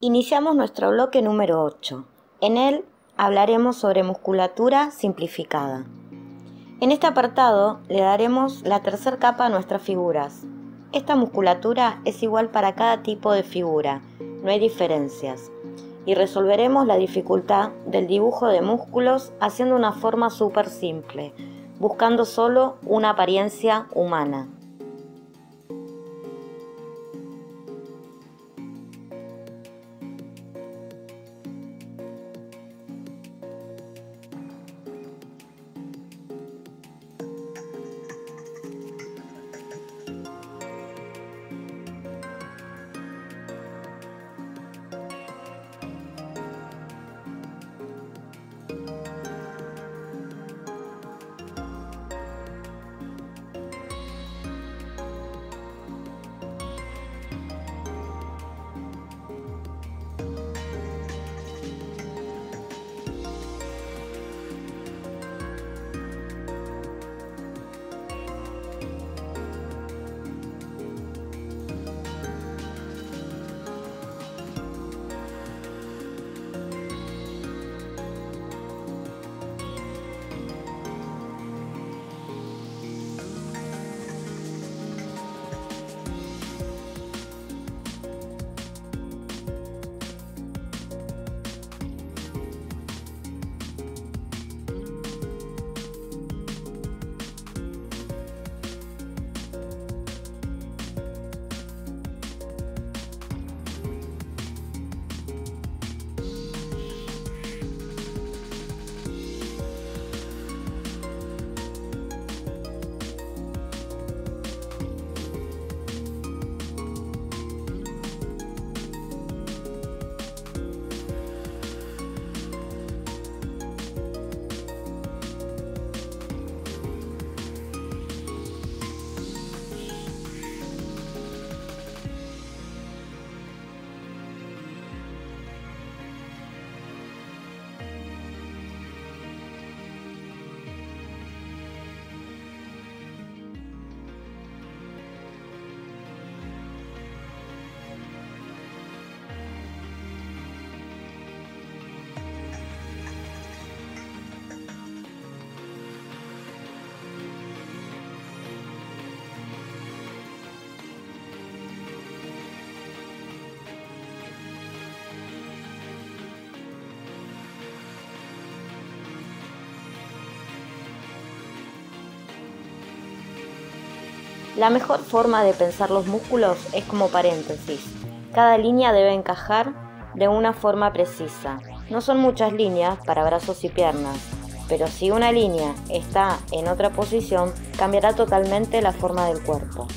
Iniciamos nuestro bloque número 8. En él hablaremos sobre musculatura simplificada. En este apartado le daremos la tercera capa a nuestras figuras. Esta musculatura es igual para cada tipo de figura, no hay diferencias. Y resolveremos la dificultad del dibujo de músculos haciendo una forma súper simple, buscando solo una apariencia humana. La mejor forma de pensar los músculos es como paréntesis. Cada línea debe encajar de una forma precisa. No son muchas líneas para brazos y piernas, pero si una línea está en otra posición, cambiará totalmente la forma del cuerpo.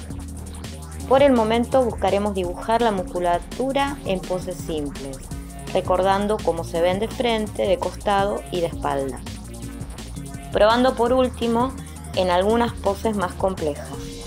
Por el momento buscaremos dibujar la musculatura en poses simples, recordando cómo se ven de frente, de costado y de espalda. Probando por último en algunas poses más complejas.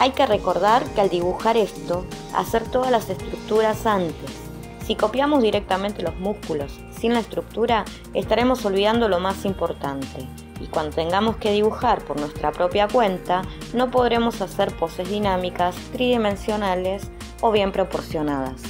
Hay que recordar que al dibujar esto, hacer todas las estructuras antes. Si copiamos directamente los músculos sin la estructura, estaremos olvidando lo más importante. Y cuando tengamos que dibujar por nuestra propia cuenta, no podremos hacer poses dinámicas, tridimensionales o bien proporcionadas.